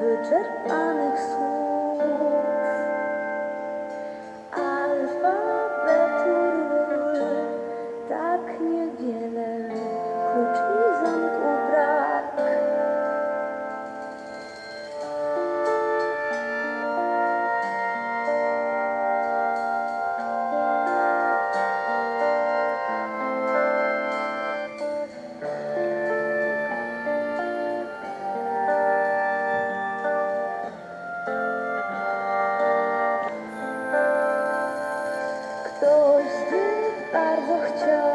wyczerpanych słów. of joy.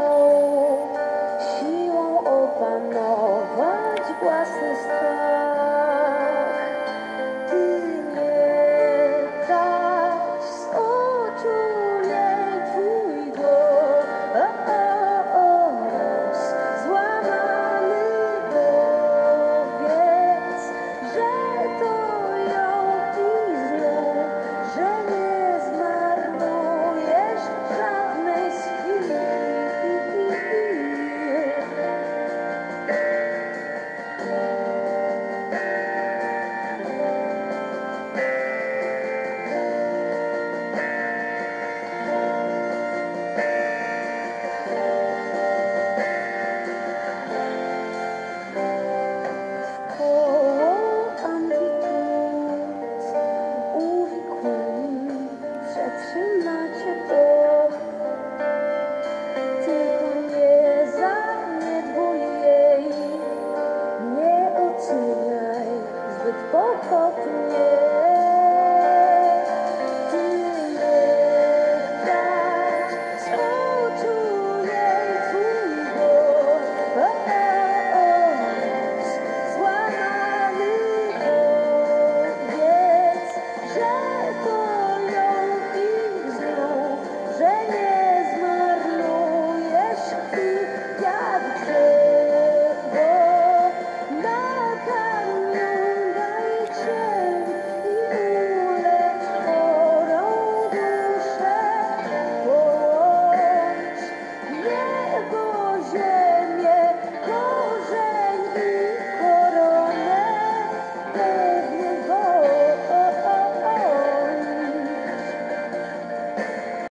couple years.